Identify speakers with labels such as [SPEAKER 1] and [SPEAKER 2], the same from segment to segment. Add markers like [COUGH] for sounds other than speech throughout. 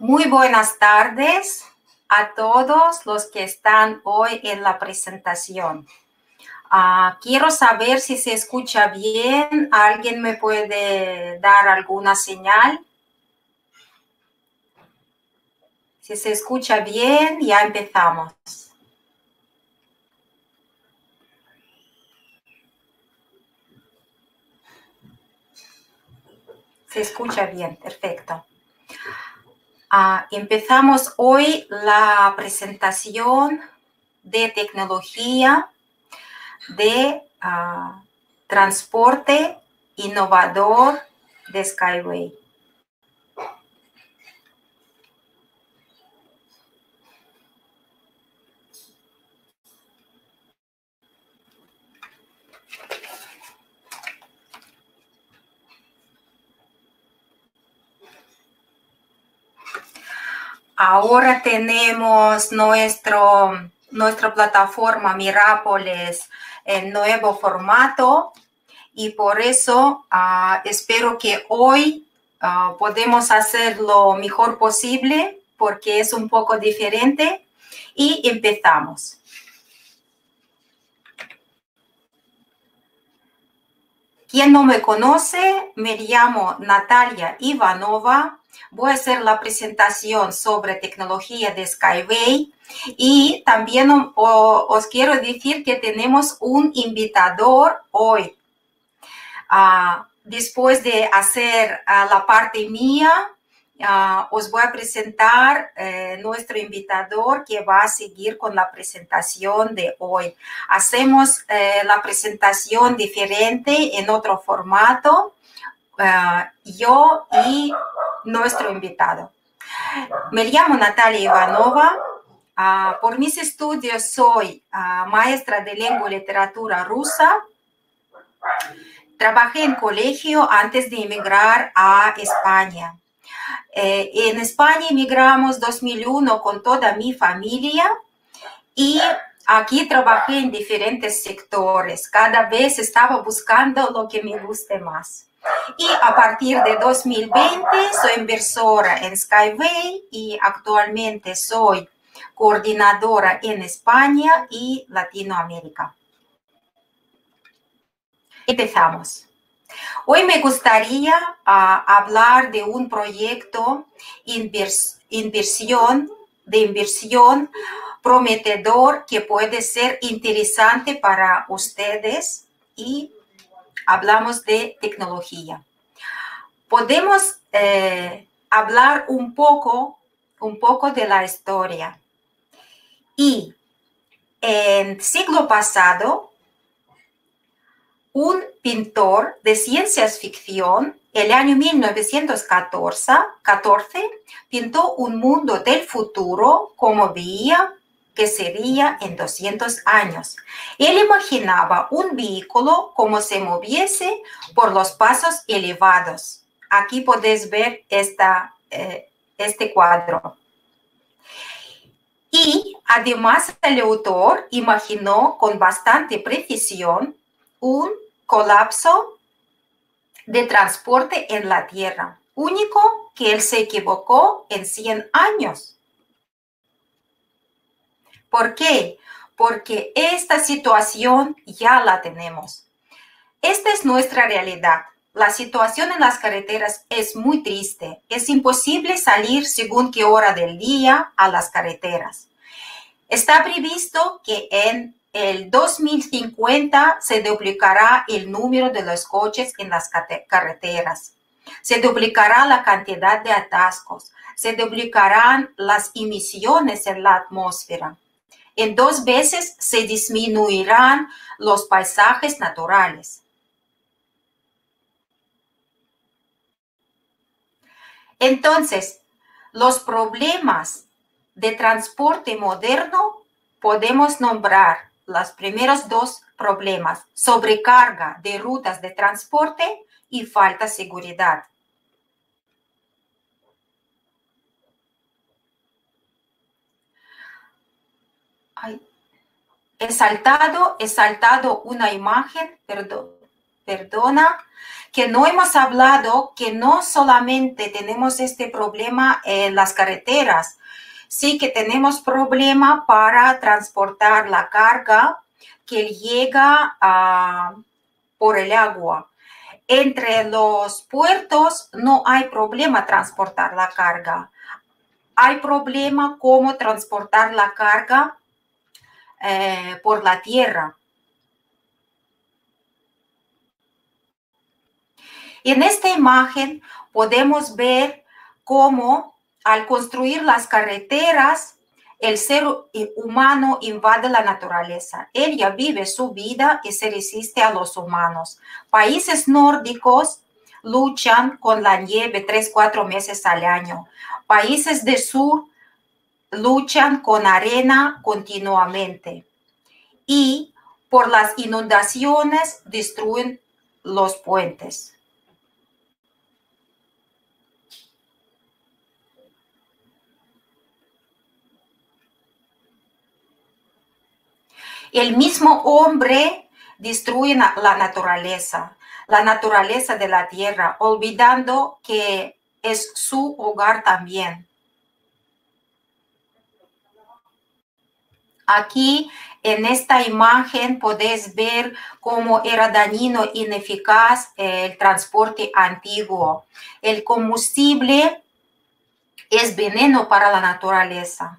[SPEAKER 1] Muy buenas tardes a todos los que están hoy en la presentación. Uh, quiero saber si se escucha bien. ¿Alguien me puede dar alguna señal? Si se escucha bien, ya empezamos. Se escucha bien, perfecto. Uh, empezamos hoy la presentación de tecnología de uh, transporte innovador de Skyway. Ahora tenemos nuestro, nuestra plataforma Mirápolis en nuevo formato y por eso uh, espero que hoy uh, podemos hacer lo mejor posible porque es un poco diferente y empezamos. Quien no me conoce, me llamo Natalia Ivanova, voy a hacer la presentación sobre tecnología de Skyway y también os quiero decir que tenemos un invitador hoy. Uh, después de hacer uh, la parte mía, uh, os voy a presentar eh, nuestro invitador que va a seguir con la presentación de hoy. Hacemos eh, la presentación diferente en otro formato. yo y nuestro invitado. Me llamo Natalia Ivanova. Uh, por mis estudios soy uh, maestra de lengua y literatura rusa. Trabajé en colegio antes de emigrar a España. Eh, en España emigramos 2001 con toda mi familia y aquí trabajé en diferentes sectores. Cada vez estaba buscando lo que me guste más. Y a partir de 2020 soy inversora en Skyway y actualmente soy coordinadora en España y Latinoamérica. Empezamos. Hoy me gustaría uh, hablar de un proyecto invers inversión, de inversión prometedor que puede ser interesante para ustedes y hablamos de tecnología. Podemos eh, hablar un poco, un poco de la historia. Y en siglo pasado, un pintor de ciencias ficción, el año 1914, 14, pintó un mundo del futuro como veía sería en 200 años. Él imaginaba un vehículo como se moviese por los pasos elevados. Aquí podéis ver esta, eh, este cuadro. Y además el autor imaginó con bastante precisión un colapso de transporte en la Tierra, único que él se equivocó en 100 años. ¿Por qué? Porque esta situación ya la tenemos. Esta es nuestra realidad. La situación en las carreteras es muy triste. Es imposible salir según qué hora del día a las carreteras. Está previsto que en el 2050 se duplicará el número de los coches en las carreteras. Se duplicará la cantidad de atascos. Se duplicarán las emisiones en la atmósfera en dos veces se disminuirán los paisajes naturales. Entonces, los problemas de transporte moderno podemos nombrar los primeros dos problemas, sobrecarga de rutas de transporte y falta de seguridad. He saltado, he saltado una imagen, perdón, perdona, que no hemos hablado que no solamente tenemos este problema en las carreteras, sí que tenemos problema para transportar la carga que llega a, por el agua. Entre los puertos no hay problema transportar la carga. Hay problema cómo transportar la carga eh, por la tierra. En esta imagen podemos ver cómo al construir las carreteras, el ser humano invade la naturaleza. Ella vive su vida y se resiste a los humanos. Países nórdicos luchan con la nieve tres, cuatro meses al año. Países del sur luchan con arena continuamente. Y por las inundaciones destruyen los puentes. El mismo hombre destruye la naturaleza, la naturaleza de la tierra, olvidando que es su hogar también. Aquí en esta imagen podéis ver cómo era dañino, ineficaz el transporte antiguo. El combustible es veneno para la naturaleza.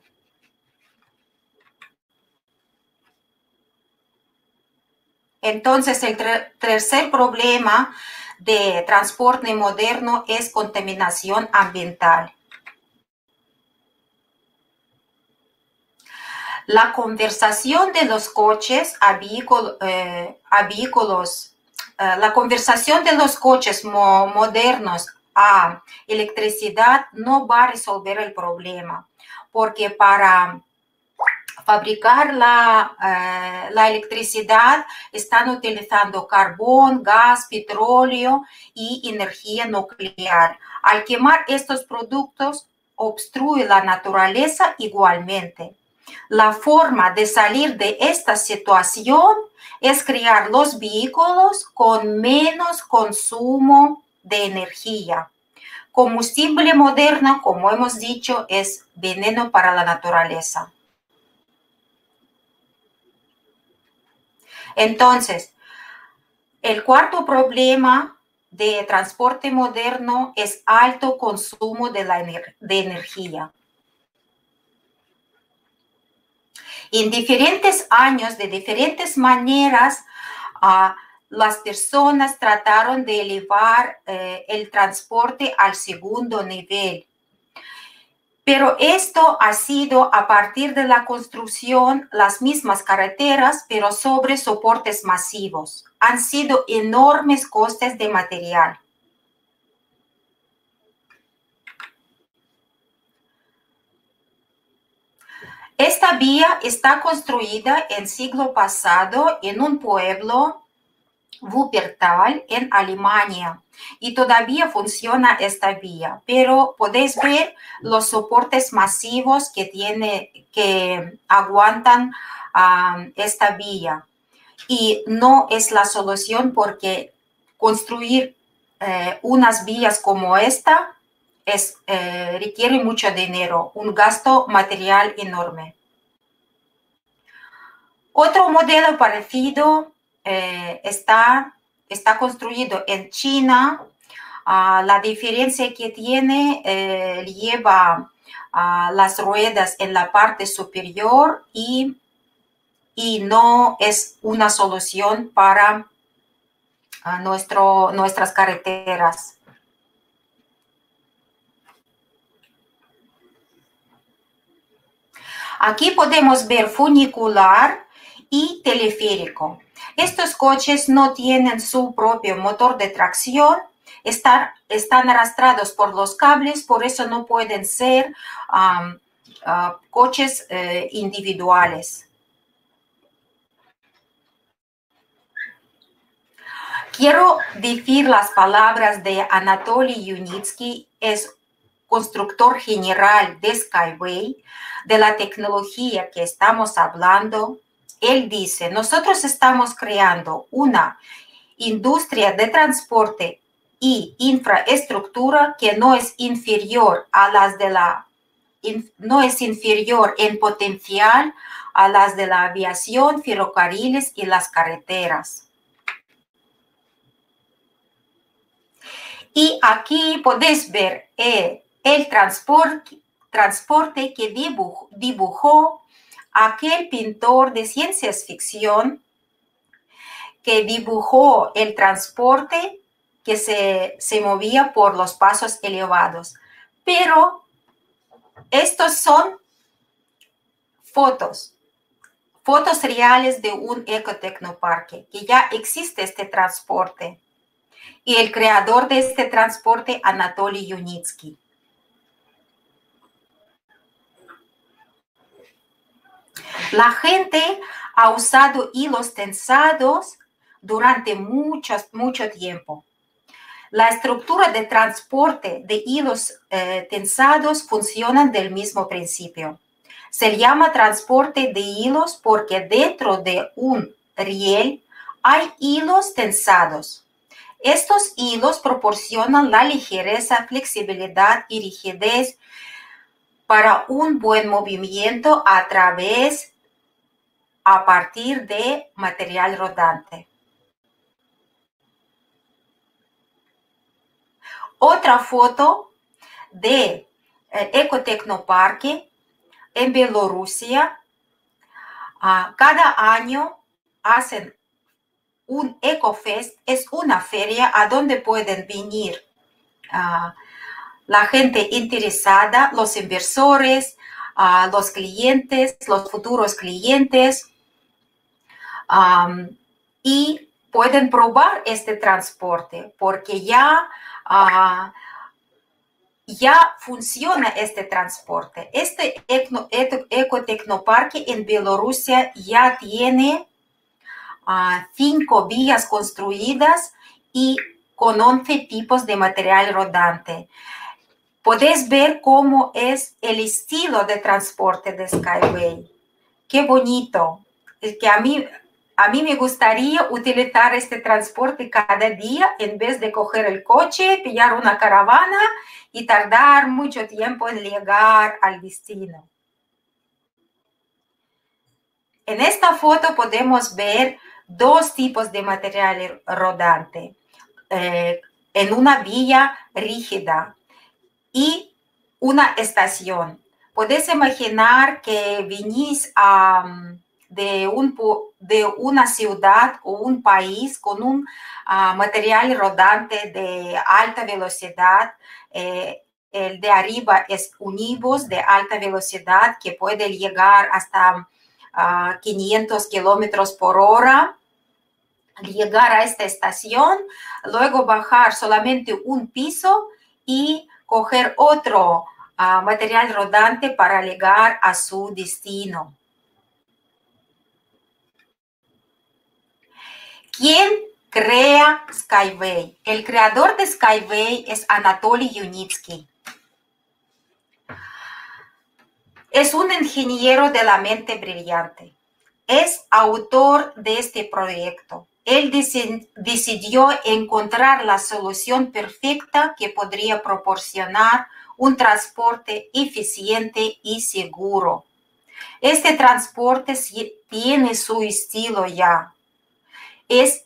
[SPEAKER 1] Entonces, el tercer problema de transporte moderno es contaminación ambiental. La conversación de los coches a, eh, vehículos, eh, la conversación de los coches modernos a electricidad no va a resolver el problema, porque para fabricar eh, la, electricidad están utilizando carbón, gas, petróleo y energía nuclear. Al quemar estos productos, obstruye la naturaleza igualmente. La forma de salir de esta situación es crear los vehículos con menos consumo de energía. Combustible moderno, como hemos dicho, es veneno para la naturaleza. Entonces, el cuarto problema de transporte moderno es alto consumo de, la de energía. En diferentes años, de diferentes maneras, ah, las personas trataron de elevar eh, el transporte al segundo nivel. Pero esto ha sido a partir de la construcción las mismas carreteras, pero sobre soportes masivos. Han sido enormes costes de material. Esta vía está construida en siglo pasado en un pueblo Wuppertal en Alemania y todavía funciona esta vía, pero podéis ver los soportes masivos que tiene, que aguantan esta vía. Y no es la solución porque construir eh, unas vías como esta eh, requiere mucho dinero, un gasto material enorme. Otro modelo parecido eh, está, está construido en China. Ah, la diferencia que tiene eh, lleva a las ruedas en la parte superior y, y no es una solución para ah, nuestras carreteras. Aquí podemos ver funicular y teleférico. Estos coches no tienen su propio motor de tracción, están, están arrastrados por los cables, por eso no pueden ser ah, coches eh, individuales. Quiero decir las palabras de Anatoly Yunitsky, es constructor general de Skyway, de la tecnología que estamos hablando. Él dice, nosotros estamos creando una industria de transporte y infraestructura que no es inferior a las de la no es inferior en potencial a las de la aviación, ferrocarriles y las carreteras. Y aquí podéis ver eh, el transporte, transporte que dibujó aquel pintor de ciencias ficción que dibujó el transporte que se, se movía por los pasos elevados. Pero estos son fotos, fotos reales de un ecotecnoparque, que ya existe este transporte. Y el creador de este transporte, Anatoly Yunitsky. La gente ha usado hilos tensados durante mucho, mucho tiempo. La estructura de transporte de hilos eh, tensados funcionan del mismo principio. Se llama transporte de hilos porque dentro de un riel hay hilos tensados. Estos hilos proporcionan la ligereza, flexibilidad y rigidez para un buen movimiento a través a partir de material rodante. Otra foto de eh, Ecotecnoparque en Bielorrusia. Ah, cada año hacen un EcoFest, es una feria a donde pueden venir ah, la gente interesada, los inversores, a los clientes, los futuros clientes, y pueden probar este transporte porque ya, ah, ya funciona este transporte. Este ecotecnoparque en Bielorrusia ya tiene ah, cinco vías construidas y con 11 tipos de material rodante podéis ver cómo es el estilo de transporte de Skyway. Qué bonito. Que a mí, a mí me gustaría utilizar este transporte cada día en vez de coger el coche, pillar una caravana y tardar mucho tiempo en llegar al destino. En esta foto podemos ver dos tipos de material rodante. Eh, en una vía rígida, y una estación. Puedes imaginar que venís de, un, de una ciudad o un país con un ah, material rodante de alta velocidad. Eh, el de arriba es un ibus de alta velocidad que puede llegar hasta 500 ah, kilómetros por hora llegar a esta estación, luego bajar solamente un piso y coger otro ah, material rodante para llegar a su destino. ¿Quién crea Skyway? El creador de Skyway es Anatoly Yunitsky. Es un ingeniero de la mente brillante. Es autor de este proyecto él decidió encontrar la solución perfecta que podría proporcionar un transporte eficiente y seguro. Este transporte tiene su estilo ya. Es,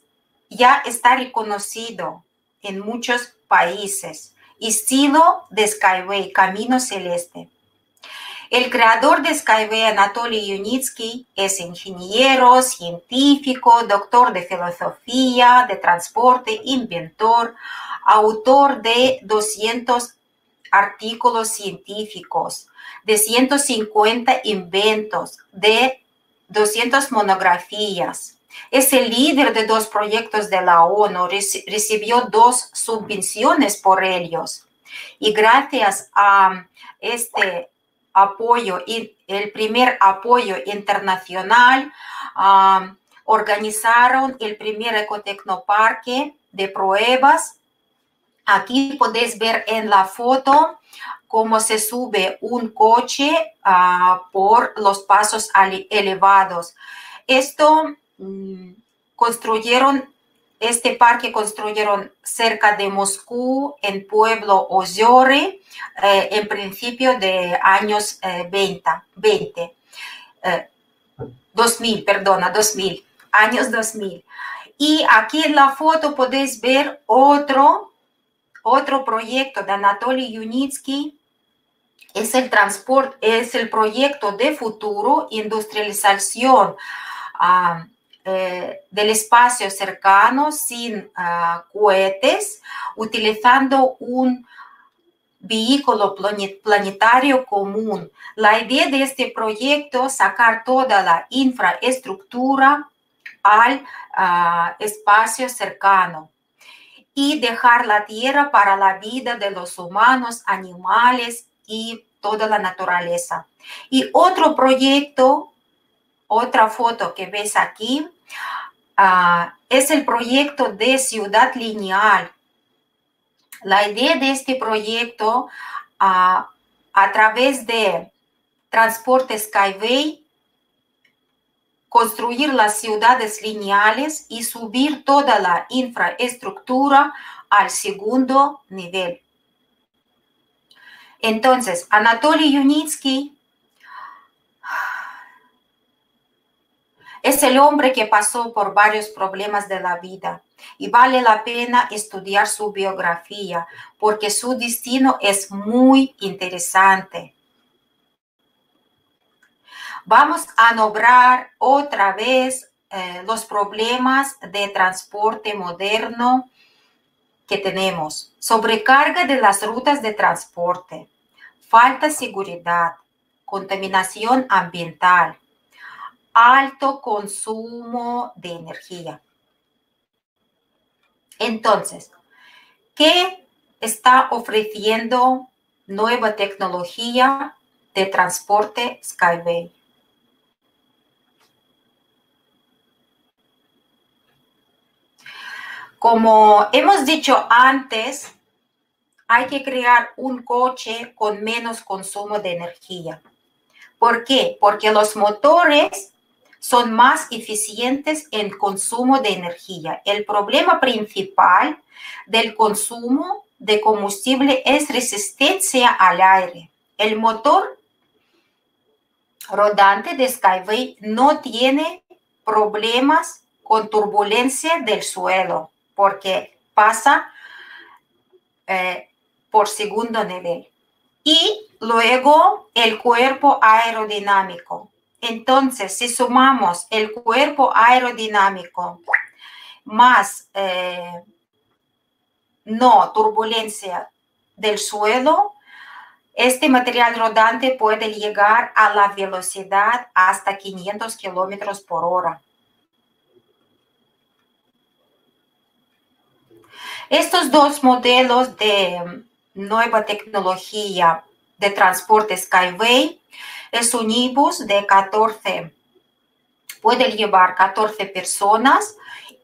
[SPEAKER 1] ya está reconocido en muchos países. Estilo de Skyway, Camino Celeste. El creador de Skyway, Anatoly Yunitsky, es ingeniero, científico, doctor de filosofía, de transporte, inventor, autor de 200 artículos científicos, de 150 inventos, de 200 monografías. Es el líder de dos proyectos de la ONU, recibió dos subvenciones por ellos. Y gracias a este apoyo, el primer apoyo internacional, organizaron el primer ecotecnoparque de pruebas. Aquí podéis ver en la foto cómo se sube un coche ah, por los pasos elevados. Esto mm, construyeron este parque construyeron cerca de Moscú, en pueblo Ozore, eh, en principio de años 20, 20 2000, perdona, 2000, años 2000. Y aquí en la foto podéis ver otro, otro proyecto de Anatoly Yunitsky. Es el transporte, es el proyecto de futuro, industrialización ah, eh, del espacio cercano sin ah, cohetes, utilizando un vehículo planetario común. La idea de este proyecto es sacar toda la infraestructura al ah, espacio cercano y dejar la tierra para la vida de los humanos, animales y toda la naturaleza. Y otro proyecto, otra foto que ves aquí, ah, es el proyecto de ciudad lineal. La idea de este proyecto ah, a través de transporte Skyway construir las ciudades lineales y subir toda la infraestructura al segundo nivel. Entonces, Anatoly Yunitsky es el hombre que pasó por varios problemas de la vida y vale la pena estudiar su biografía porque su destino es muy interesante. Vamos a nombrar otra vez eh, los problemas de transporte moderno que tenemos. Sobrecarga de las rutas de transporte, falta de seguridad, contaminación ambiental, alto consumo de energía. Entonces, ¿qué está ofreciendo nueva tecnología de transporte Skyway? Como hemos dicho antes, hay que crear un coche con menos consumo de energía. ¿Por qué? Porque los motores son más eficientes en consumo de energía. El problema principal del consumo de combustible es resistencia al aire. El motor rodante de Skyway no tiene problemas con turbulencia del suelo porque pasa eh, por segundo nivel. Y luego el cuerpo aerodinámico. Entonces, si sumamos el cuerpo aerodinámico más eh, no turbulencia del suelo, este material rodante puede llegar a la velocidad hasta 500 kilómetros por hora. Estos dos modelos de nueva tecnología de transporte Skyway es un bus de 14, puede llevar 14 personas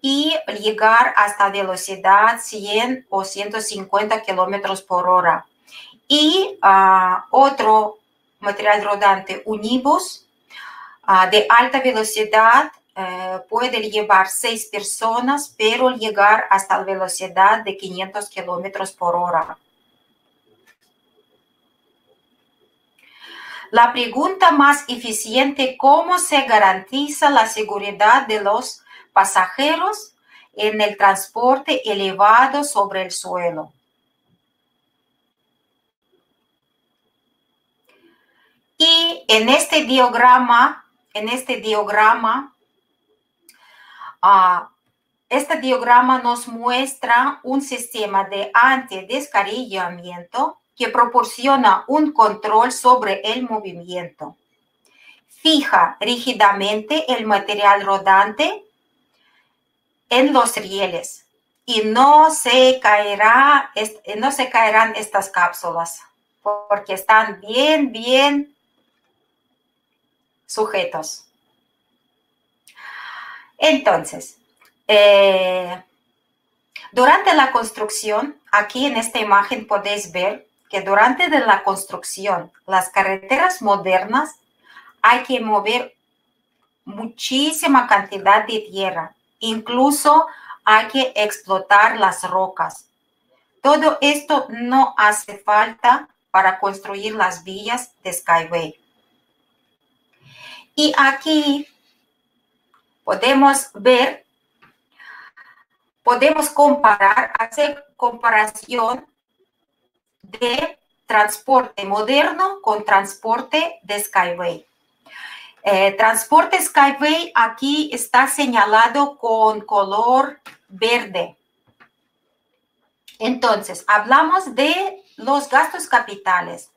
[SPEAKER 1] y llegar hasta velocidad 100 o 150 kilómetros por hora. Y ah, otro material rodante, unibus uh, de alta velocidad eh, puede llevar seis personas, pero llegar hasta la velocidad de 500 kilómetros por hora. La pregunta más eficiente, ¿cómo se garantiza la seguridad de los pasajeros en el transporte elevado sobre el suelo? Y en este diagrama, en este diagrama Ah, este diagrama nos muestra un sistema de antidescarillamiento que proporciona un control sobre el movimiento. Fija rígidamente el material rodante en los rieles y no se, caerá, no se caerán estas cápsulas porque están bien, bien sujetos. Entonces, eh, durante la construcción, aquí en esta imagen podéis ver que durante la construcción, las carreteras modernas hay que mover muchísima cantidad de tierra. Incluso hay que explotar las rocas. Todo esto no hace falta para construir las vías de Skyway. Y aquí podemos ver, podemos comparar, hacer comparación de transporte moderno con transporte de Skyway. Eh, transporte Skyway aquí está señalado con color verde. Entonces, hablamos de los gastos capitales.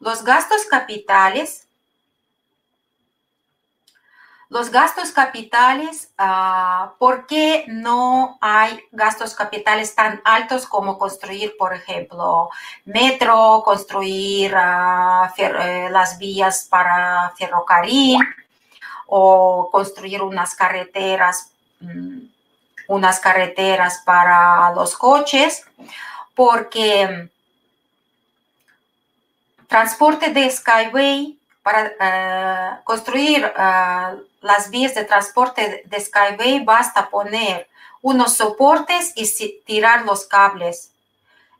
[SPEAKER 1] Los gastos capitales los gastos capitales, uh, ¿por qué no hay gastos capitales tan altos como construir, por ejemplo, metro, construir uh, eh, las vías para ferrocarril o construir unas carreteras, um, unas carreteras para los coches? Porque transporte de Skyway para uh, construir las vías de transporte de Skyway basta poner unos soportes y tirar los cables.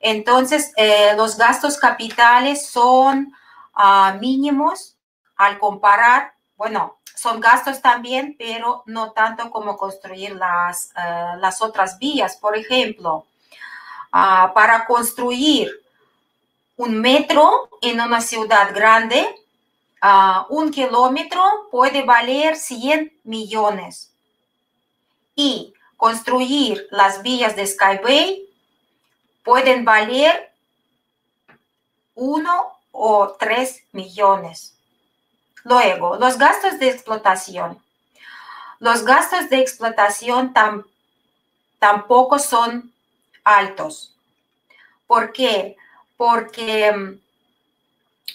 [SPEAKER 1] Entonces, eh, los gastos capitales son uh, mínimos al comparar, bueno, son gastos también, pero no tanto como construir las, las otras vías. Por ejemplo, uh, para construir un metro en una ciudad grande, un kilómetro puede valer 100 millones. Y construir las vías de Skyway pueden valer 1 o 3 millones. Luego, los gastos de explotación. Los gastos de explotación tampoco son altos. ¿Por qué? Porque mm,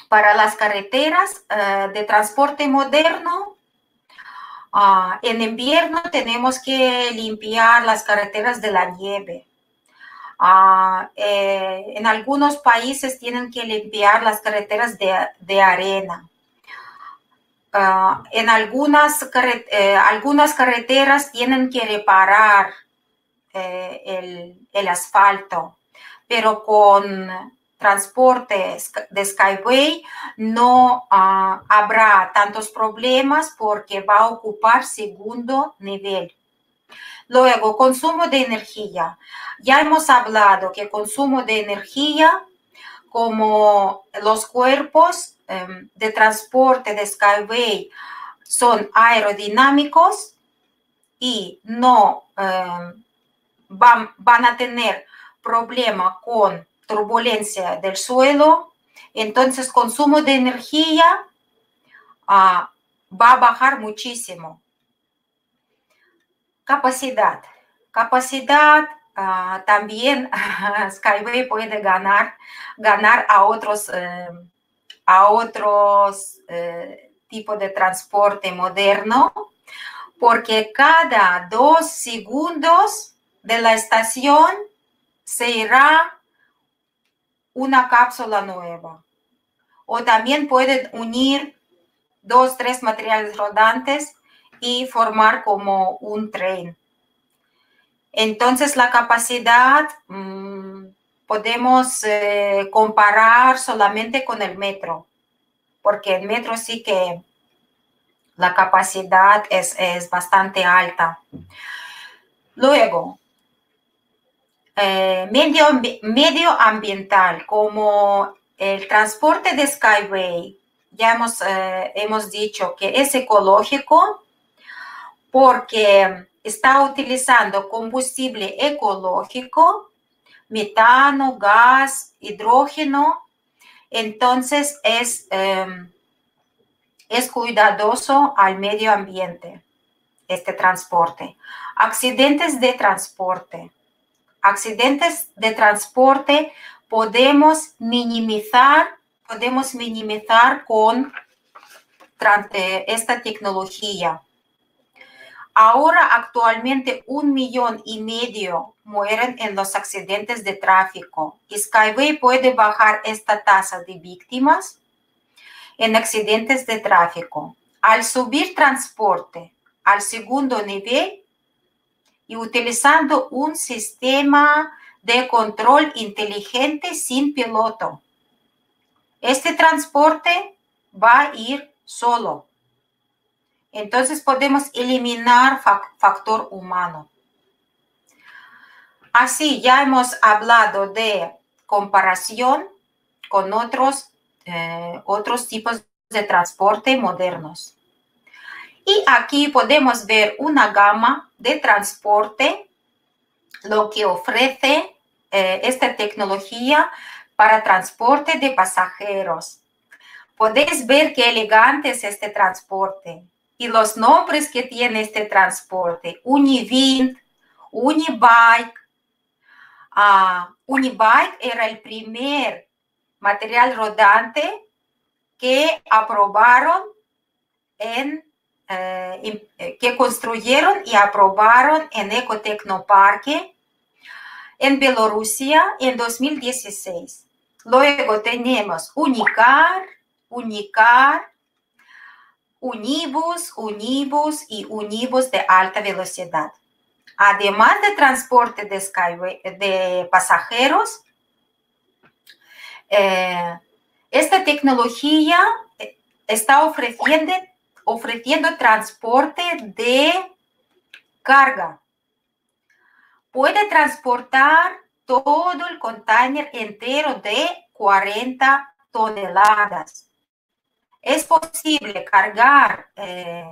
[SPEAKER 1] para las carreteras eh, de transporte moderno, ah, en invierno tenemos que limpiar las carreteras de la nieve. Ah, eh, en algunos países tienen que limpiar las carreteras de, arena. Ah, en algunas, eh, algunas carreteras tienen que reparar el asfalto, pero con transporte de Skyway no ah, habrá tantos problemas porque va a ocupar segundo nivel. Luego, consumo de energía. Ya hemos hablado que consumo de energía, como los cuerpos em, de transporte de Skyway son aerodinámicos y no em, van, van a tener problema con turbulencia del suelo, entonces consumo de energía ah, va a bajar muchísimo. Capacidad. Capacidad ah, también [LAUGHS] Skyway puede ganar, ganar a otros, eh, a otros eh, tipos de transporte moderno, porque cada dos segundos de la estación se irá una cápsula nueva. O también pueden unir dos, tres materiales rodantes y formar como un tren. Entonces la capacidad mm, podemos eh, comparar solamente con el metro, porque el metro sí que la capacidad es, es bastante alta. Luego, eh, medio, medioambiental, como el transporte de Skyway, ya hemos, eh, hemos dicho que es ecológico porque está utilizando combustible ecológico, metano, gas, hidrógeno, entonces es, em, es cuidadoso al medio ambiente este transporte. Accidentes de transporte accidentes de transporte podemos minimizar, podemos minimizar con esta tecnología. Ahora actualmente un millón y medio mueren en los accidentes de tráfico Skyway puede bajar esta tasa de víctimas en accidentes de tráfico. Al subir transporte al segundo nivel, y utilizando un sistema de control inteligente sin piloto. Este transporte va a ir solo. Entonces podemos eliminar factor humano. Así ya hemos hablado de comparación con otros, eh, otros tipos de transporte modernos. Y aquí podemos ver una gama de transporte, lo que ofrece eh, esta tecnología para transporte de pasajeros. Podéis ver qué elegante es este transporte y los nombres que tiene este transporte. Univind, Unibike. Uh, Unibike era el primer material rodante que aprobaron en que construyeron y aprobaron en Ecotecnoparque en Bielorrusia en 2016. Luego tenemos Unicar, Unicar, Unibus, Unibus y Unibus de alta velocidad. Además de transporte de, Skyway, de pasajeros, eh, esta tecnología está ofreciendo ofreciendo transporte de carga. Puede transportar todo el container entero de 40 toneladas. Es posible cargar eh,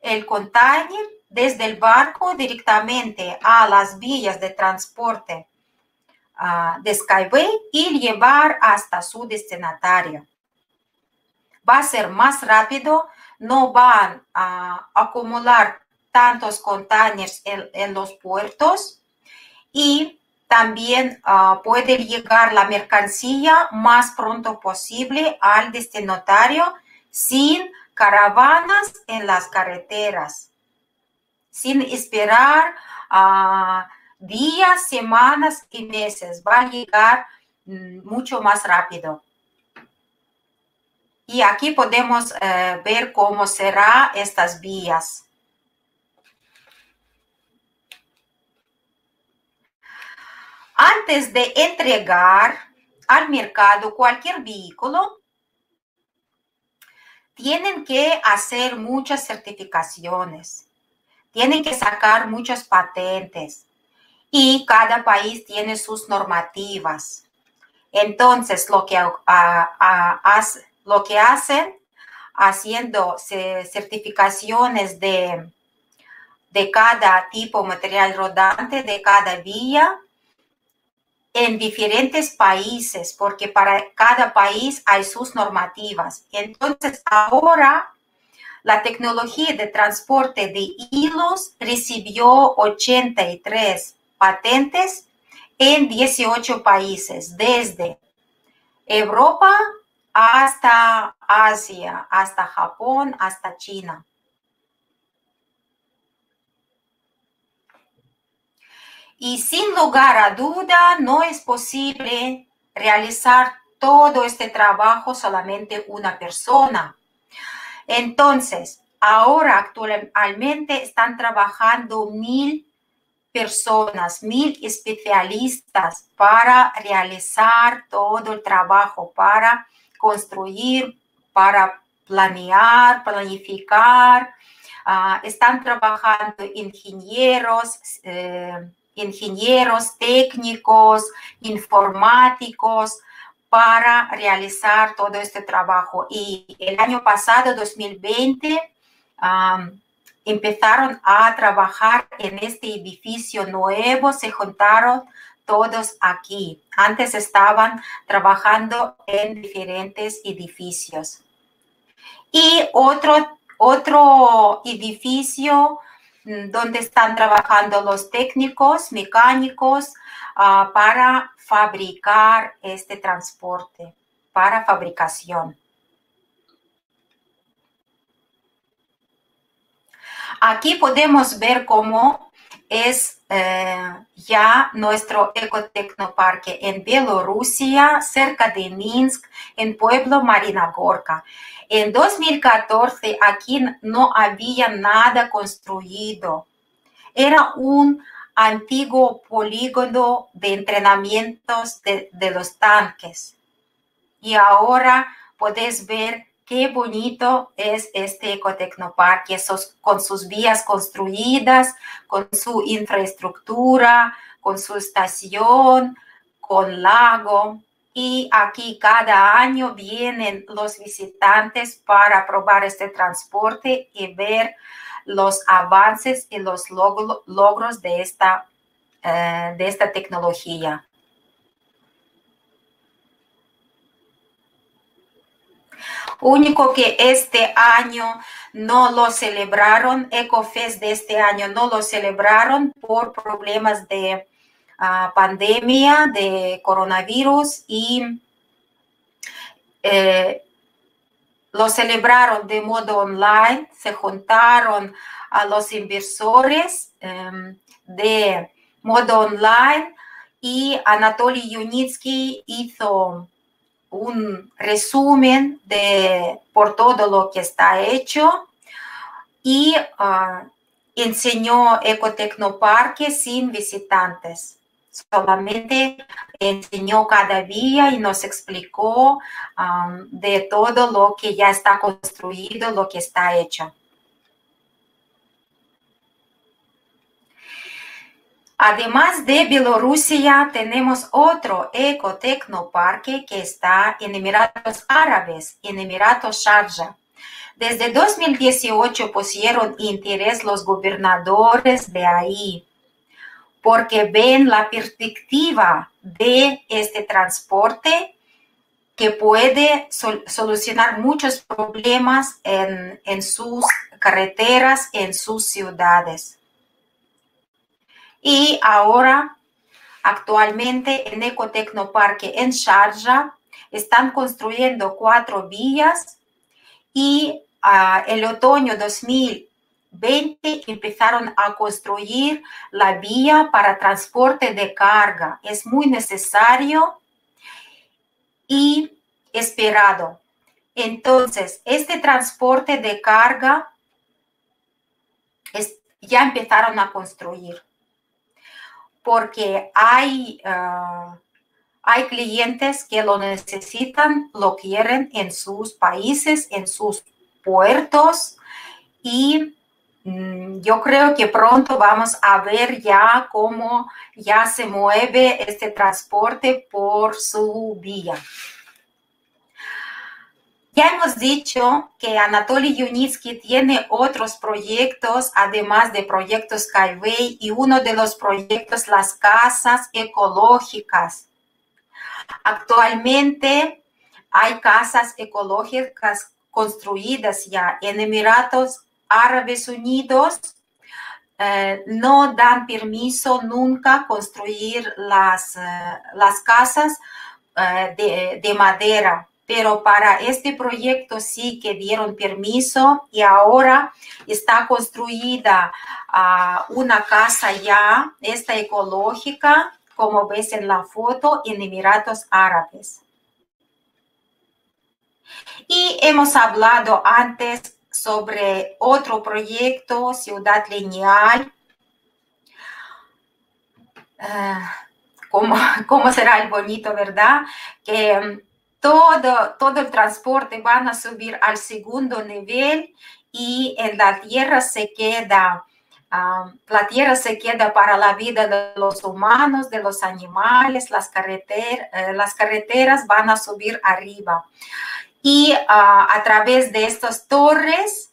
[SPEAKER 1] el container desde el barco directamente a las vías de transporte ah, de Skyway y llevar hasta su destinatario. Va a ser más rápido no van a acumular tantos containers en, los puertos y también uh, puede llegar la mercancía más pronto posible al destinatario sin caravanas en las carreteras, sin esperar uh, días, semanas y meses. Va a llegar mm, mucho más rápido. Y aquí podemos eh, ver cómo será estas vías. Antes de entregar al mercado cualquier vehículo, tienen que hacer muchas certificaciones, tienen que sacar muchas patentes y cada país tiene sus normativas. Entonces, lo que hace lo que hacen haciendo certificaciones de, de cada tipo material rodante, de cada vía, en diferentes países, porque para cada país hay sus normativas. Entonces, ahora la tecnología de transporte de hilos recibió 83 patentes en 18 países, desde Europa hasta Asia, hasta Japón, hasta China. Y sin lugar a duda, no es posible realizar todo este trabajo solamente una persona. Entonces, ahora actualmente están trabajando mil personas, mil especialistas para realizar todo el trabajo, para construir, para planear, planificar. Ah, están trabajando ingenieros, eh, ingenieros técnicos, informáticos para realizar todo este trabajo. Y el año pasado, 2020, empezaron a trabajar en este edificio nuevo, se juntaron todos aquí. Antes estaban trabajando en diferentes edificios. Y otro, otro edificio mm, donde están trabajando los técnicos, mecánicos, ah, para fabricar este transporte, para fabricación. Aquí podemos ver cómo es eh, ya nuestro ecotecnoparque en Bielorrusia, cerca de Minsk, en pueblo Marina Gorka. En 2014 aquí no había nada construido. era un antiguo polígono de entrenamientos de, los tanques. Y ahora puedes ver qué bonito es este ecotecnoparque con sus vías construidas, con su infraestructura, con su estación, con lago. Y aquí cada año vienen los visitantes para probar este transporte y ver los avances y los logros de esta, eh, de esta tecnología. Único que este año no lo celebraron, EcoFest de este año no lo celebraron por problemas de ah, pandemia, de coronavirus y eh, lo celebraron de modo online, se juntaron a los inversores em, de modo online y Anatoly Yunitsky hizo un resumen de por todo lo que está hecho y uh, enseñó Ecotecnoparque sin visitantes solamente enseñó cada día y nos explicó um, de todo lo que ya está construido, lo que está hecho. Además de Bielorrusia, tenemos otro ecotecnoparque que está en Emiratos Árabes, en Emiratos Sharjah. Desde 2018 pusieron interés los gobernadores de ahí porque ven la perspectiva de este transporte que puede solucionar muchos problemas en, en, sus carreteras, en sus ciudades. Y ahora, actualmente en Ecotecnoparque en Sharjah, están construyendo cuatro vías y uh, el otoño 2000 20 empezaron a construir la vía para transporte de carga. Es muy necesario y esperado. Entonces, este transporte de carga ya empezaron a construir porque hay, ah, hay clientes que lo necesitan, lo quieren en sus países, en sus puertos y Mm, yo creo que pronto vamos a ver ya cómo ya se mueve este transporte por su vía. Ya hemos dicho que Anatoly Yunitsky tiene otros proyectos, además de proyectos Skyway, y uno de los proyectos, las casas ecológicas. Actualmente hay casas ecológicas construidas ya en Emiratos Árabes Unidos eh, no dan permiso nunca construir las, eh, las casas eh, de, madera, pero para este proyecto sí que dieron permiso y ahora está construida ah, una casa ya, esta ecológica, como ves en la foto, en Emiratos Árabes. Y hemos hablado antes sobre otro proyecto, Ciudad Lineal. Ah, ¿cómo, [LAUGHS] será el bonito, verdad? Que todo, todo el transporte van a subir al segundo nivel y en la tierra se queda, la tierra se queda para la vida de los humanos, de los animales, las, eh, las carreteras van a subir arriba. Y ah, a través de estas torres,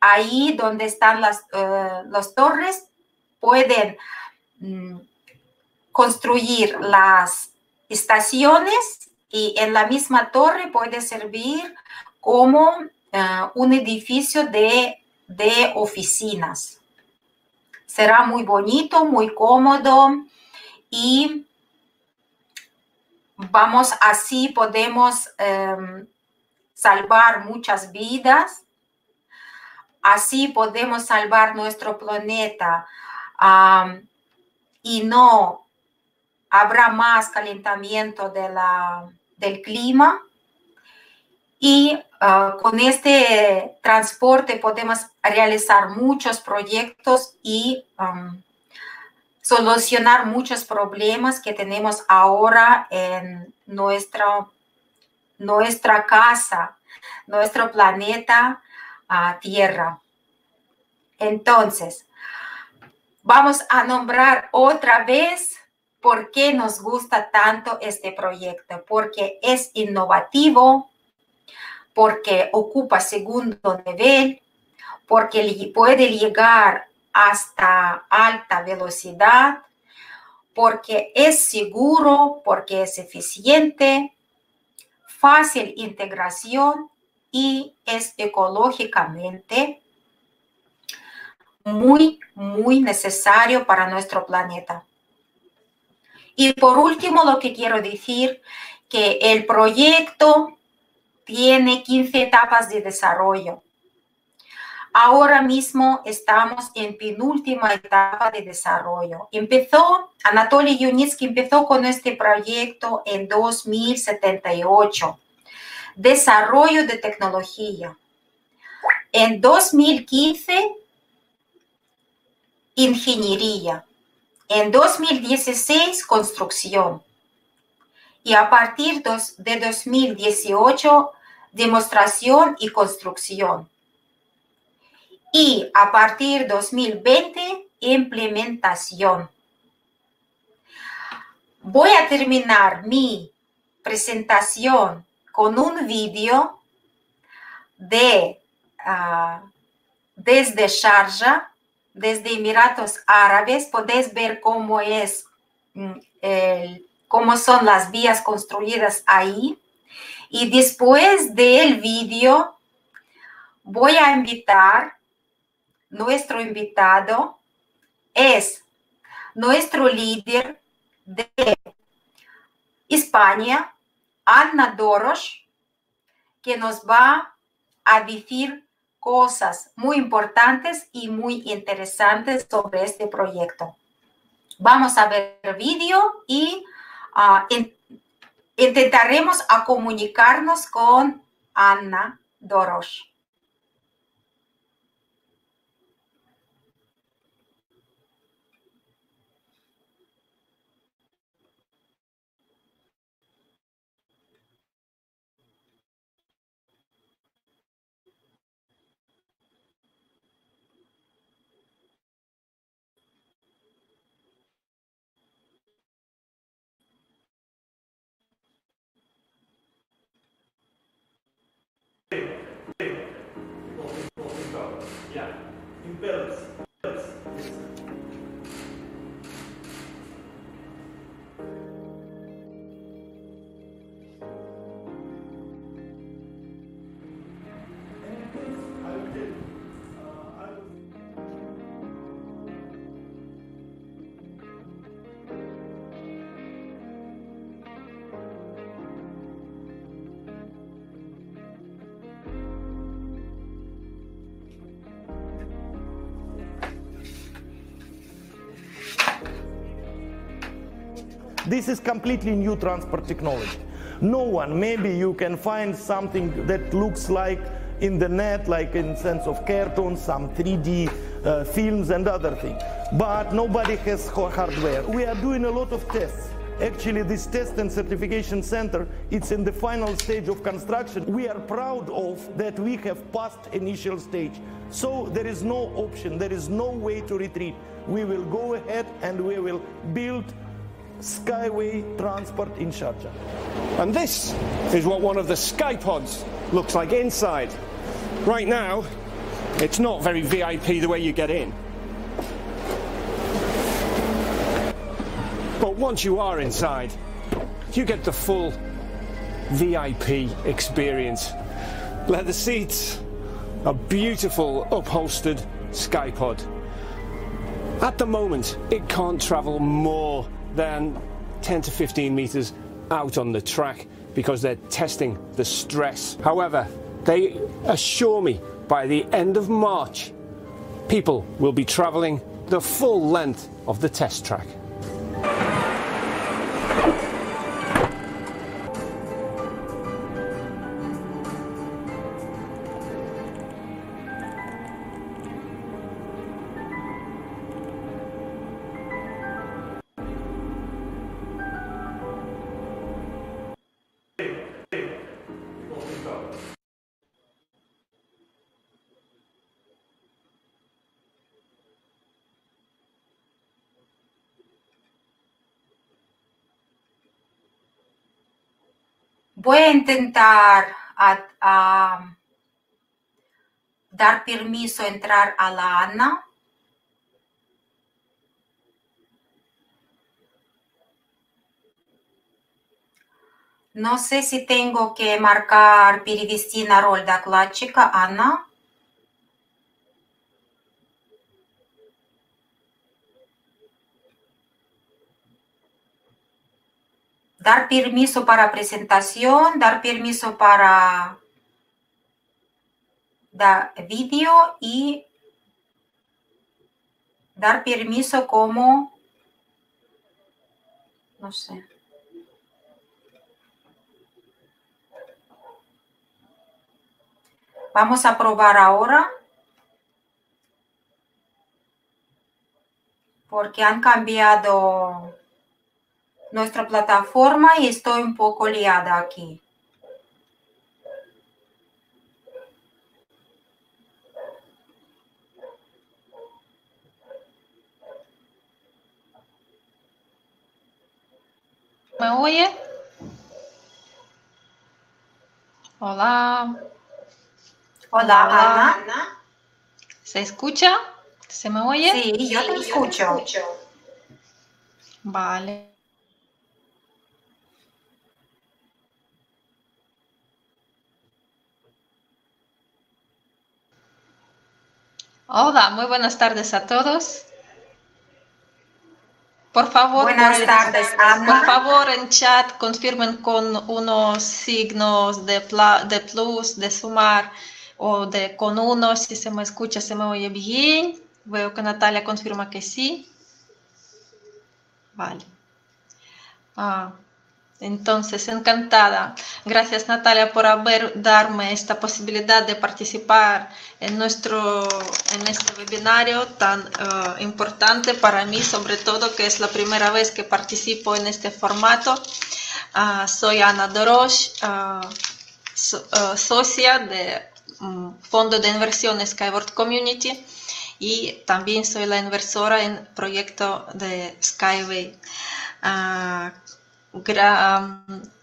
[SPEAKER 1] ahí donde están las uh, torres, pueden mm, construir las estaciones y en la misma torre puede servir como ah, un edificio de, de oficinas. Será muy bonito, muy cómodo y vamos así podemos em, salvar muchas vidas, así podemos salvar nuestro planeta y no habrá más calentamiento de la, del clima y uh, con este transporte podemos realizar muchos proyectos y solucionar muchos problemas que tenemos ahora en nuestra, nuestra casa, nuestro planeta uh, Tierra. Entonces, vamos a nombrar otra vez por qué nos gusta tanto este proyecto, porque es innovativo, porque ocupa segundo nivel, porque puede llegar hasta alta velocidad, porque es seguro, porque es eficiente, fácil integración y es ecológicamente muy, muy necesario para nuestro planeta. Y por último, lo que quiero decir, que el proyecto tiene 15 etapas de desarrollo. Ahora mismo estamos en penúltima etapa de desarrollo. Empezó, Anatoly Yunitsky empezó con este proyecto en 2078. Desarrollo de tecnología. En 2015, ingeniería. En 2016, construcción. Y a partir de 2018, demostración y construcción. Y a partir de 2020, implementación. Voy a terminar mi presentación con un vídeo de uh, desde Sharjah, desde Emiratos Árabes. Podéis ver cómo es mm, el, cómo son las vías construidas ahí. Y después del vídeo voy a invitar, nuestro invitado es nuestro líder de España, Anna Doros, que nos va a decir cosas muy importantes y muy interesantes sobre este proyecto. Vamos a ver el vídeo y uh, intentaremos a comunicarnos con Anna Doros.
[SPEAKER 2] This is completely new transport technology. No one, maybe you can find something that looks like in the net, like in sense of cartoons, some 3D uh, films and other things. But nobody has hardware. We are doing a lot of tests. Actually, this test and certification center, it's in the final stage of construction. We are proud of that we have passed initial stage. So there is no option, there is no way to retreat. We will go ahead and we will build Skyway Transport in Sharjah.
[SPEAKER 3] And this is what one of the Skypods looks like inside. Right now, it's not very VIP the way you get in. But once you are inside, you get the full VIP experience. Leather seats, a beautiful upholstered Skypod. At the moment, it can't travel more than 10 to 15 metres out on the track because they're testing the stress. However, they assure me by the end of March, people will be travelling the full length of the test track.
[SPEAKER 1] Voy a intentar dar permiso entrar a la Ana. No sé si tengo que marcar перевести на роль докладчика. Анна? Dar permiso para presentación, dar permiso para da vídeo y dar permiso como, no sé. Vamos a probar ahora. Porque han cambiado nuestra plataforma y estoy un poco liada aquí.
[SPEAKER 4] ¿Me oye? Hola.
[SPEAKER 1] Hola, Ana.
[SPEAKER 4] ¿Se escucha? ¿Se me oye?
[SPEAKER 1] Sí, yo te escucho.
[SPEAKER 4] Vale. Hola, muy buenas tardes a todos. Por favor,
[SPEAKER 1] Buenas tardes, Ana.
[SPEAKER 4] por favor, en chat confirmen con unos signos de, de plus, de sumar o de con uno, si se me escucha, se me oye bien. Veo que Natalia confirma que sí. Vale. Ah, entonces, encantada. Gracias Natalia por haber darme esta posibilidad de participar en nuestro en este webinario tan uh, importante para mí, sobre todo que es la primera vez que participo en este formato. Uh, soy Ana Dorosh, uh, so, socia de um, Fondo de Inversión Skyward Community y también soy la inversora en proyecto de Skyway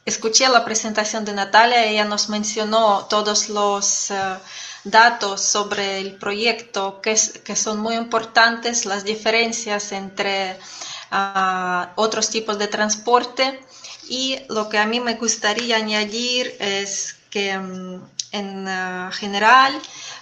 [SPEAKER 4] escuché la presentación de Natalia, ella nos mencionó todos los eh, datos sobre el proyecto que, son muy importantes, las diferencias entre ah, otros tipos de transporte. Y lo que a mí me gustaría añadir es que mm, en uh, general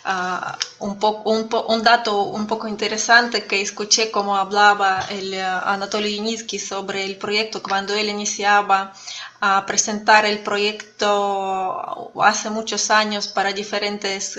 [SPEAKER 4] uh, un, poco, un, un, dato un poco interesante que escuché como hablaba el uh, Anatoly Yunitsky sobre el proyecto cuando él iniciaba a presentar el proyecto hace muchos años para diferentes,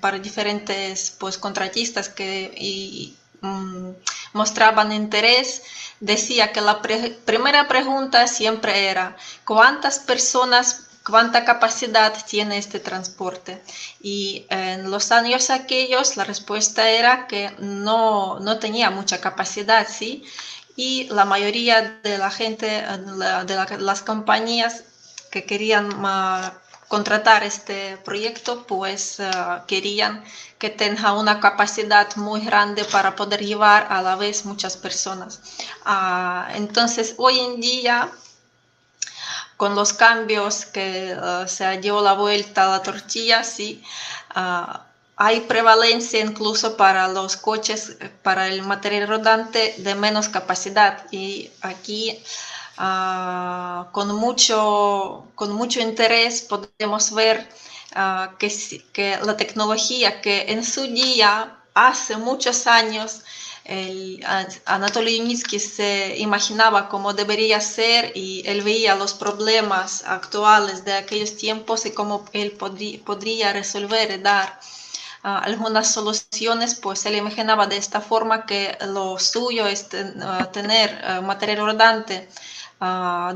[SPEAKER 4] para diferentes pues, contratistas que y, um, mostraban interés decía que la pre primera pregunta siempre era ¿cuántas personas cuánta capacidad tiene este transporte. Y en los años aquellos la respuesta era que no, no tenía mucha capacidad, ¿sí? Y la mayoría de la gente, de las compañías que querían contratar este proyecto, pues eh, querían que tenga una capacidad muy grande para poder llevar a la vez muchas personas. Ah, entonces, hoy en día con los cambios que uh, se dio la vuelta a la tortilla, sí, uh, hay prevalencia incluso para los coches, para el material rodante de menos capacidad. Y aquí uh, con, mucho, con mucho interés podemos ver que, que la tecnología que en su día, hace muchos años, el, Anatoly Yunitsky se imaginaba cómo debería ser y él veía los problemas actuales de aquellos tiempos y cómo él podría resolver y dar uh, algunas soluciones, pues él imaginaba de esta forma que lo suyo es uh, tener uh, material rodante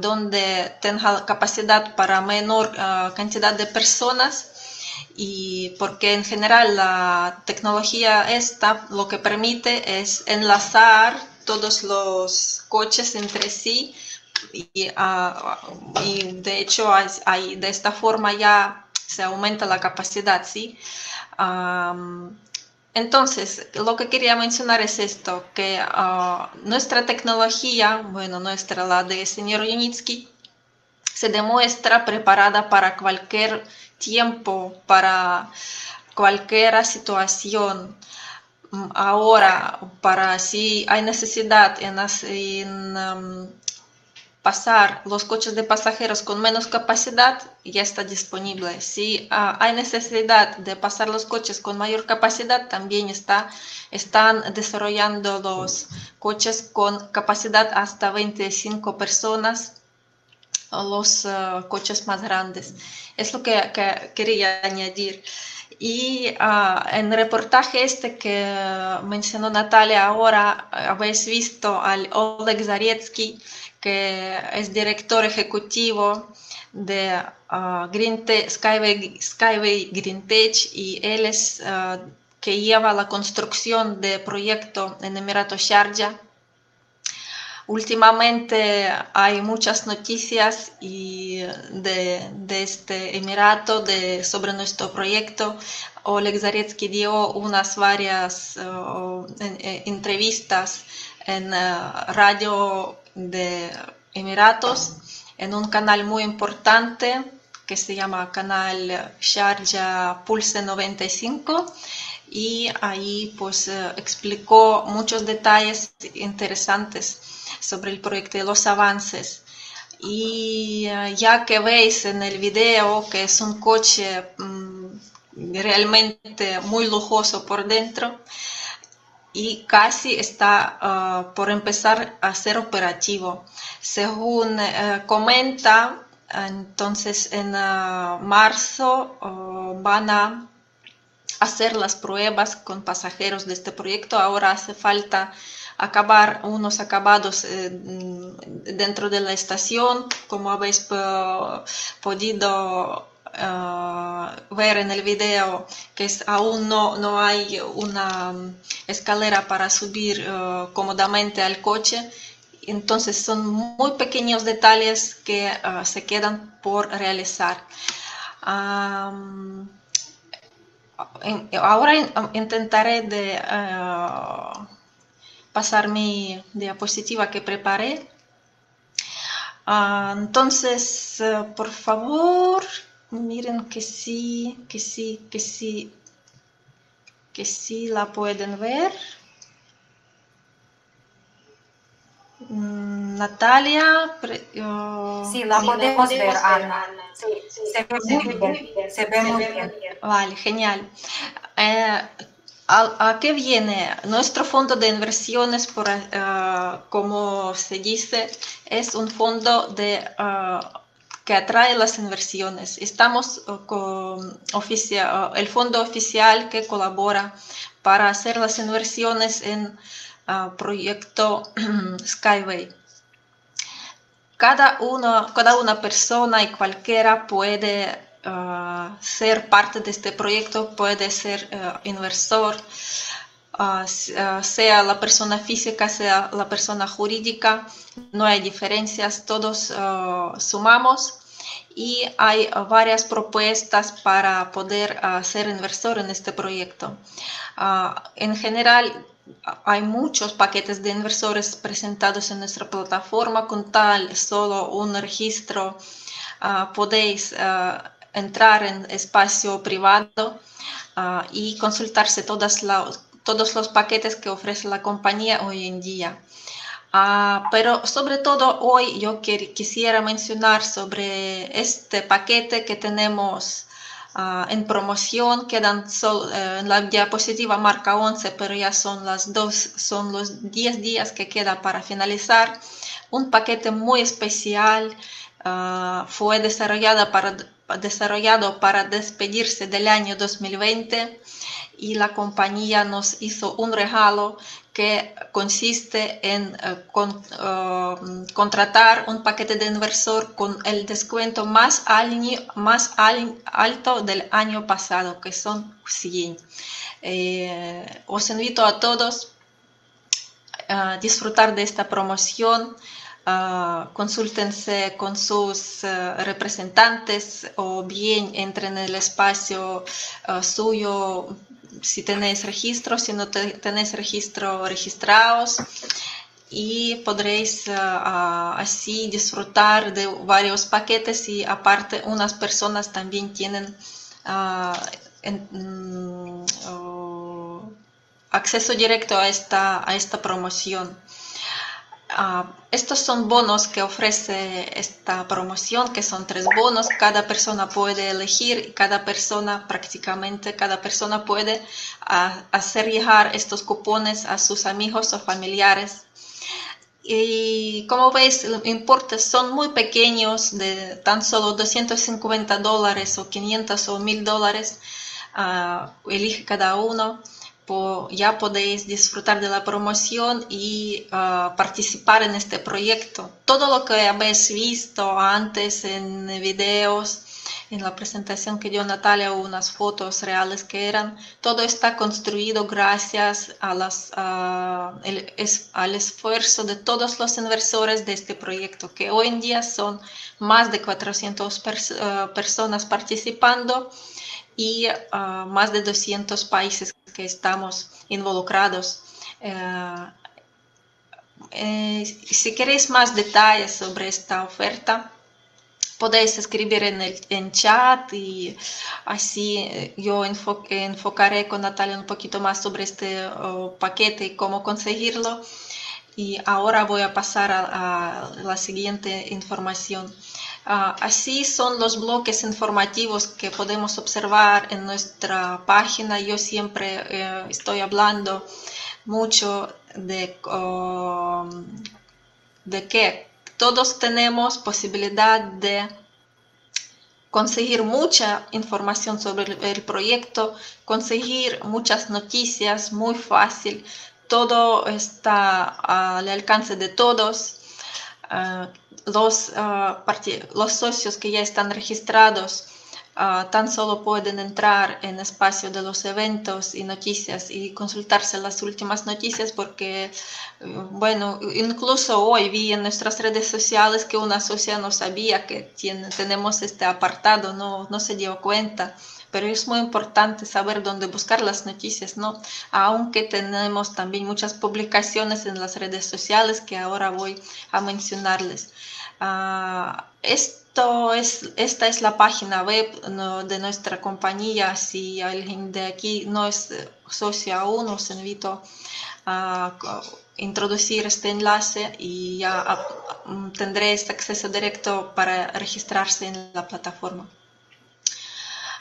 [SPEAKER 4] donde tenga capacidad para menor cantidad de personas y porque en general la tecnología esta lo que permite es enlazar todos los coches entre sí y, ah, y de hecho hay, de esta forma ya se aumenta la capacidad, ¿sí? entonces, lo que quería mencionar es esto, que uh, nuestra tecnología, bueno, nuestra, la de señor Yunitsky, se demuestra preparada para cualquier tiempo, para cualquier situación. Mm, ahora, para si hay necesidad en, um, pasar los coches de pasajeros con menos capacidad, ya está disponible. Si uh, hay necesidad de pasar los coches con mayor capacidad, también está, están desarrollando los coches con capacidad hasta 25 personas los uh, coches más grandes. Es lo que, que quería añadir. Y uh, en reportaje este que mencionó Natalia ahora, habéis visto al Oleg Zaretsky, que es director ejecutivo de uh, Green Skyway, Skyway Green Tech y él es uh, que lleva la construcción de proyecto en Emirato Sharjah. Últimamente hay muchas noticias de, este Emirato sobre nuestro proyecto. Oleg Zaretsky dio unas varias en, en, entrevistas en radio de Emiratos en un canal muy importante que se llama canal Sharjah Pulse 95 y ahí pues eh, explicó muchos detalles interesantes sobre el proyecto y los avances. Y eh, ya que veis en el video que es un coche mm, realmente muy lujoso por dentro, y casi está uh, por empezar a ser operativo. Según uh, comenta, entonces en marzo van a hacer las pruebas con pasajeros de este proyecto. Ahora hace falta acabar unos acabados eh, dentro de la estación, como habéis podido uh, ver en el video que aún no, no, hay una escalera para subir uh, cómodamente al coche. Entonces son muy pequeños detalles que se quedan por realizar. Ahora intentaré de pasar mi diapositiva que preparé. entonces, por favor, Miren que sí, que sí, que sí, que sí la pueden ver. Mm, Natalia.
[SPEAKER 1] sí, la podemos, ver, Ana. se ve muy bien. Se ve muy bien.
[SPEAKER 4] Vale, genial. Eh, ¿a, qué viene? Nuestro fondo de inversiones, por, uh, como se dice, es un fondo de uh, que atrae las inversiones. Estamos eh, con oficia, eh, el fondo oficial que colabora para hacer las inversiones en uh, proyecto [CLEARS THROAT] Skyway. Cada una, cada una persona y cualquiera puede uh, ser parte de este proyecto, puede ser uh, inversor, sea la persona física, sea la persona jurídica, no hay diferencias, todos sumamos y hay varias propuestas para poder ser inversor en este proyecto. En general, hay muchos paquetes de inversores presentados en nuestra plataforma. Con tal solo un registro podéis entrar en espacio privado y consultarse todas todos los paquetes que ofrece la compañía hoy en día. Uh, pero sobre todo hoy yo quisiera mencionar sobre este paquete que tenemos uh, en promoción. Quedan sol, uh, en la diapositiva marca 11, pero ya son las dos, son los 10 días que queda para finalizar. Un paquete muy especial fue desarrollado para, desarrollado para despedirse del año 2020 y la compañía nos hizo un regalo que consiste en eh, eh, contratar un paquete de inversor con el descuento más, más alto del año pasado, que son 100. Eh, os invito a todos a disfrutar de esta promoción. Consúltense con sus representantes o bien entren en el espacio suyo si tenéis registro, si no tenéis registro, registraos. y podréis así disfrutar de varios paquetes y aparte unas personas también tienen mm, acceso directo a esta, a esta promoción. Ah, estos son bonos que ofrece esta promoción, que son tres bonos. Cada persona puede elegir y cada persona, prácticamente cada persona puede ah, hacer llegar estos cupones a sus amigos o familiares. Y como veis, los importes son muy pequeños, de tan solo 250 dólares o 500 o 1000 dólares. Ah, elige cada uno ya podéis disfrutar de la promoción y ah, participar en este proyecto. Todo lo que habéis visto antes en videos, en la presentación que dio Natalia, unas fotos reales que eran, todo está construido gracias a es, al esfuerzo de todos los inversores de este proyecto, que hoy en día son más de 400 ah, personas participando y ah, más de 200 países que estamos involucrados. Eh, eh, si queréis más detalles sobre esta oferta, podéis escribir en el en chat y así eh, yo enfocaré con Natalia un poquito más sobre este oh, paquete y cómo conseguirlo. Y ahora voy a pasar a la siguiente información. Ah, así son los bloques informativos que podemos observar en nuestra página. Yo siempre eh, estoy hablando mucho um, de que todos tenemos posibilidad de conseguir mucha información sobre el, proyecto, conseguir muchas noticias muy fácil. Todo está al alcance de todos. Los, ah, los socios que ya están registrados ah, tan solo pueden entrar en espacio de los eventos y noticias y consultarse las últimas noticias porque, bueno, incluso hoy vi en nuestras redes sociales que una socia no sabía que tenemos este apartado, no, no se dio cuenta pero es muy importante saber dónde buscar las noticias, ¿no? Aunque tenemos también muchas publicaciones en las redes sociales que ahora voy a mencionarles. Ah, esto es, esta es la página web de nuestra compañía. Si alguien de aquí no es socio aún, os invito a introducir este enlace y ya ah, tendréis acceso directo para registrarse en la plataforma.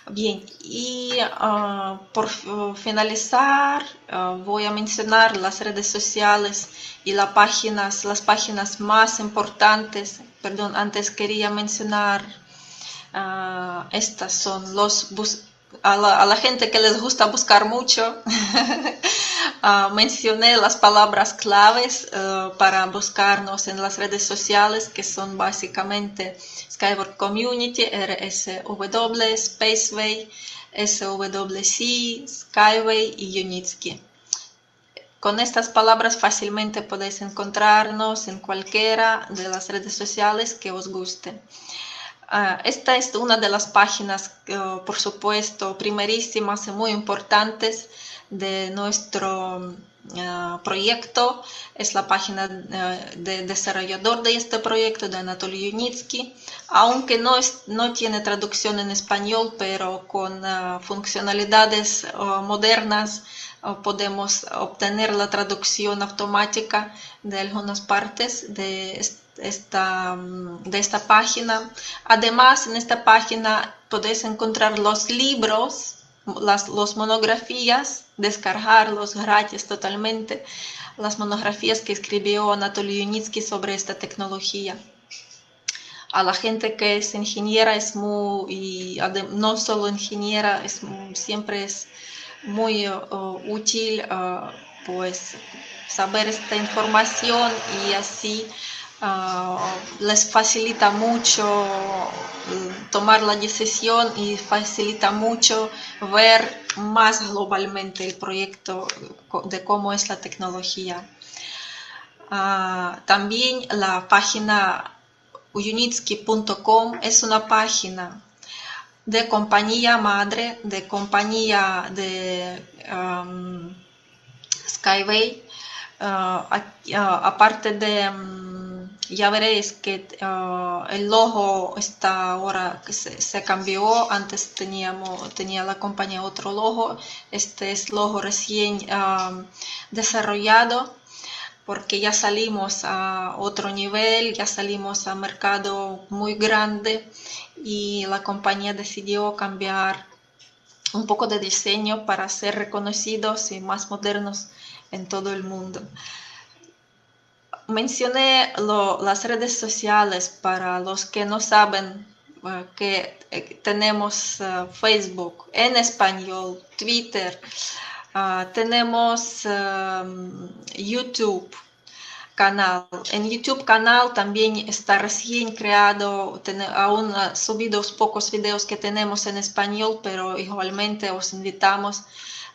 [SPEAKER 4] Bien, y ah, por finalizar voy a mencionar las redes sociales y las páginas, las páginas más importantes. Perdón, antes quería mencionar, uh, estas son los a la, a la, gente que les gusta buscar mucho, uh, [LAUGHS] mencioné las palabras claves uh, para buscarnos en las redes sociales, que son básicamente Skyward Community, RSW, Spaceway, SWC, Skyway y Unitsky. Con estas palabras fácilmente podéis encontrarnos en cualquiera de las redes sociales que os guste. Ah, esta es una de las páginas, por supuesto, primerísimas y muy importantes de nuestro ah, proyecto. Es la página ah, de desarrollador de este proyecto, de Anatoly Yunitsky. Aunque no, es, no tiene traducción en español, pero con funcionalidades modernas, podemos obtener la traducción automática de algunas partes de esta, mm, de esta página. Además, en esta página podéis encontrar los libros, las los monografías, descargarlos gratis totalmente, las monografías que escribió Anatoly Yunitsky sobre esta tecnología. A la gente que es ingeniera es muy, y no solo ingeniera, es, siempre es muy uh, útil uh, pues saber esta información y así uh, les facilita mucho tomar la decisión y facilita mucho ver más globalmente el proyecto de cómo es la tecnología. también la página uyunitsky.com es una página de compañía madre, de compañía de Skyway, aparte de mm, ya veréis que ah, el logo está ahora que se, cambió. Antes teníamos, tenía la compañía otro logo. Este es logo recién ah, desarrollado porque ya salimos a otro nivel, ya salimos a mercado muy grande y la compañía decidió cambiar un poco de diseño para ser reconocidos y más modernos en todo el mundo mencioné las redes sociales para los que no saben eh, que eh, tenemos eh, Facebook en español, Twitter, ah, tenemos YouTube canal. En YouTube canal también está recién creado, aún subidos pocos videos que tenemos en español, pero igualmente os invitamos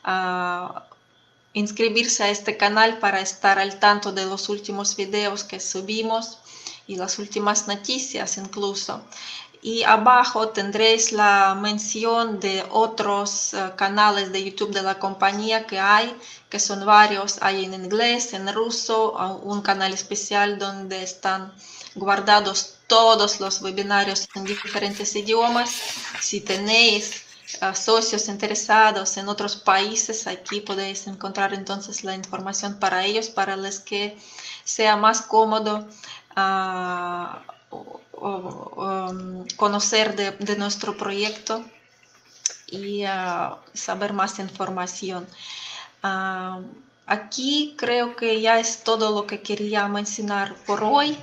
[SPEAKER 4] a inscribirse a este canal para estar al tanto de los últimos videos que subimos y las últimas noticias incluso. Y abajo tendréis la mención de otros eh, canales de YouTube de la compañía que hay, que son varios. Hay en inglés, en ruso, un canal especial donde están guardados todos los webinarios en diferentes idiomas. Si tenéis socios interesados en otros países, aquí podéis encontrar entonces la información para ellos, para los que sea más cómodo um, conocer de, nuestro proyecto y ah, saber más información. Ah, aquí creo que ya es todo lo que quería mencionar por hoy.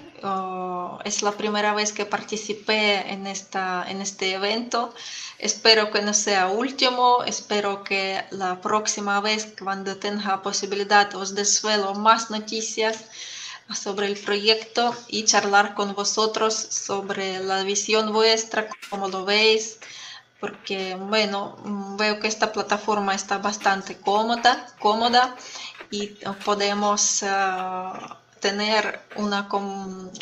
[SPEAKER 4] Es la primera vez que participé en, esta, en este evento. Espero que no sea último, espero que la próxima vez cuando tenga posibilidad os desvelo más noticias sobre el proyecto y charlar con vosotros sobre la visión vuestra, como lo veis, porque bueno, veo que esta plataforma está bastante cómoda, cómoda y podemos ah, tener una,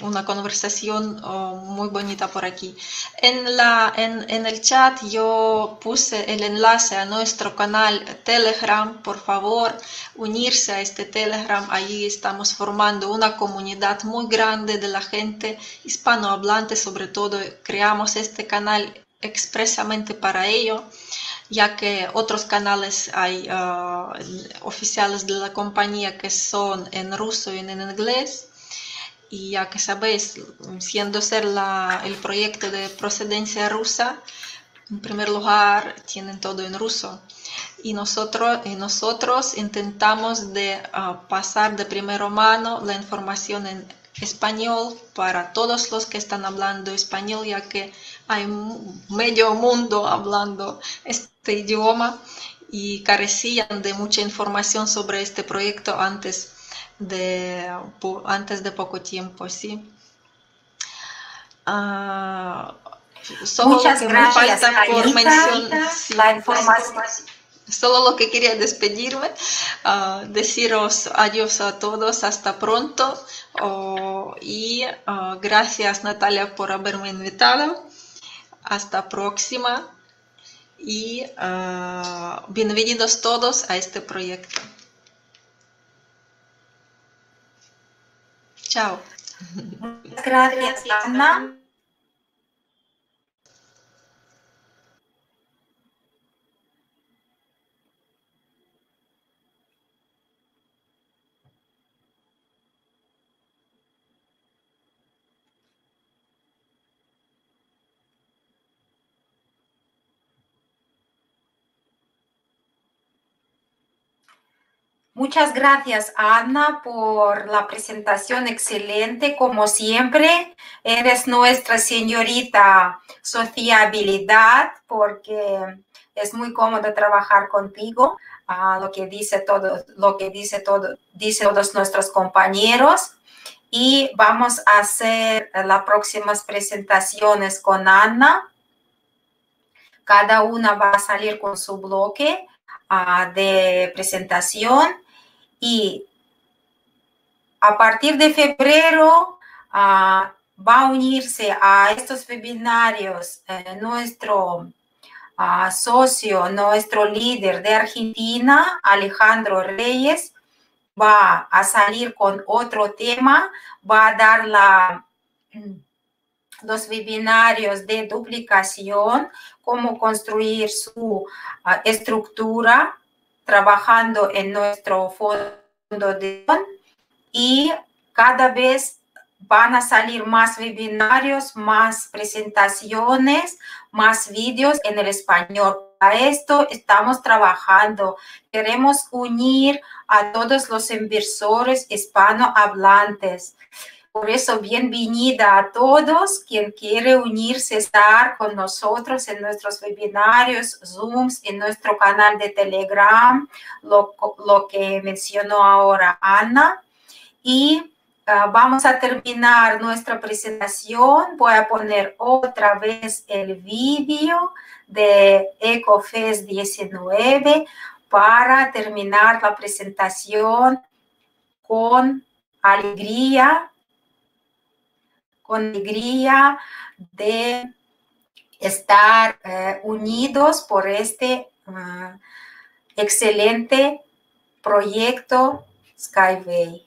[SPEAKER 4] una conversación oh, muy bonita por aquí. En, la, en, en, el chat yo puse el enlace a nuestro canal Telegram. Por favor, unirse a este Telegram. Allí estamos formando una comunidad muy grande de la gente hispanohablante, sobre todo. Creamos este canal expresamente para ello ya que otros canales hay ah, oficiales de la compañía que son en ruso y en inglés. Y ya que sabéis, siendo ser la, el proyecto de procedencia rusa, en primer lugar tienen todo en ruso. Y nosotros, y nosotros intentamos de ah, pasar de primera mano la información en español para todos los que están hablando español, ya que hay medio mundo hablando este idioma y carecían de mucha información sobre este proyecto antes de, antes de poco tiempo, ¿sí?
[SPEAKER 1] Uh, Muchas gracias, por mencionar la información.
[SPEAKER 4] Solo lo que quería despedirme, uh, deciros adiós a todos, hasta pronto uh, y gracias Natalia por haberme invitado. Hasta próxima y uh, bienvenidos todos a este proyecto. Chao.
[SPEAKER 1] Gracias, Ana. Muchas gracias, Ana, por la presentación excelente. Como siempre, eres nuestra señorita sociabilidad porque es muy cómodo trabajar contigo. Ah, lo que dice todo, lo que dice todo, dice todos nuestros compañeros. Y vamos a hacer las próximas presentaciones con Ana. Cada una va a salir con su bloque ah, de presentación y a partir de febrero ah, va a unirse a estos webinarios eh, nuestro ah, socio, nuestro líder de Argentina, Alejandro Reyes, va a salir con otro tema, va a dar la, los webinarios de duplicación, cómo construir su ah, estructura trabajando en nuestro fondo de y cada vez van a salir más webinarios, más presentaciones, más vídeos en el español. A esto estamos trabajando. Queremos unir a todos los inversores hispanohablantes. Por eso, bienvenida a todos. Quien quiere unirse, estar con nosotros en nuestros webinarios, Zooms, en nuestro canal de Telegram, lo, lo que mencionó ahora Ana. Y Ah, vamos a terminar nuestra presentación. Voy a poner otra vez el vídeo de EcoFest 19 para terminar la presentación con alegría, con alegría de estar eh, unidos por este ah, excelente proyecto Skyway.